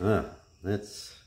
Ah, that's